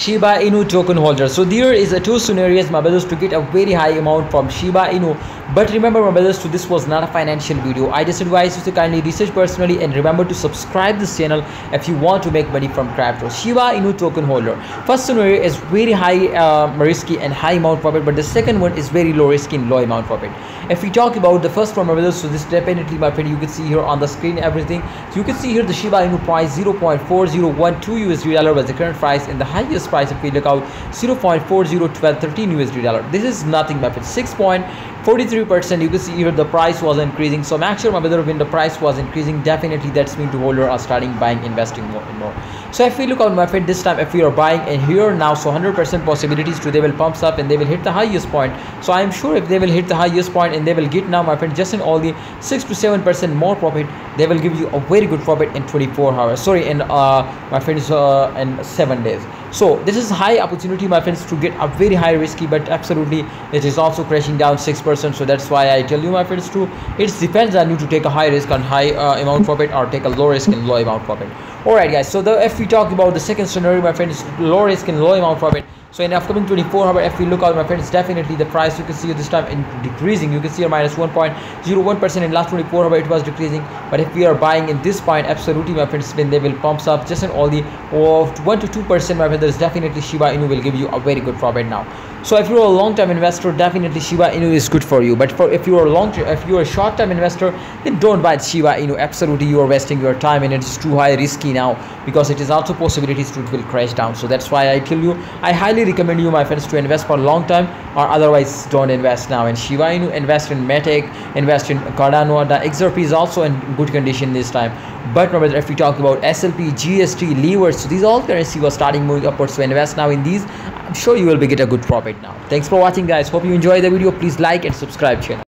Shiba Inu token holder. So there is a two scenarios my brothers to get a very high amount from Shiba Inu. But remember my brothers, so this was not a financial video. I just advise you to kindly research personally and remember to subscribe this channel if you want to make money from crypto. Shiba Inu token holder. First scenario is very high uh, risky and high amount profit, but the second one is very low risky and low amount profit. If we talk about the first one my brothers, so this definitely my friend you can see here on the screen everything. So you can see here the Shiba Inu price 0.4012 USD dollar was the current price and the highest price if we look out 0.401213 USD dollar. This is nothing but friend 6.0 43% you can see here the price was increasing. So make sure my brother when the price was increasing definitely that's mean to holder are starting buying investing more and more. So if we look on my friend, this time if we are buying and here now so 100% possibilities to they will pumps up and they will hit the highest point. So i'm sure if they will hit the highest point and they will get now my friend just in all the 6 to 7% more profit they will give you a very good profit in 24 hours. Sorry in uh my friends uh in 7 days. So this is high opportunity my friends to get a very high risky but absolutely it is also crashing down 6% so that's why I tell you my friends to it depends on you to take a high risk and high uh, amount profit or take a low risk and low amount profit alright guys so the if we talk about the second scenario my friends low risk and low amount profit so in upcoming 24 hour if we look out my friends definitely the price you can see this time in decreasing. You can see a minus minus 1.01 percent in last 24 hour it was decreasing. But if we are buying in this point absolutely my friends when they will pumps up just in all the of 1 to 2 percent my friends definitely shiba inu will give you a very good profit now. So if you're a long-term investor definitely shiba inu is good for you. But for if you are long if you are a short-term investor then don't buy shiba inu. Absolutely you are wasting your time and it's too high risky now because it is also possibilities to it will crash down. So that's why i tell you i highly highly recommend you my friends to invest for a long time or otherwise don't invest now. In Shiba Inu invest in Matic invest in Cardano the XRP is also in good condition this time. But remember if we talk about SLP GST levers so these all currency was starting moving upwards so invest now in these. I'm sure you will be get a good profit now. Thanks for watching guys. Hope you enjoy the video. Please like and subscribe channel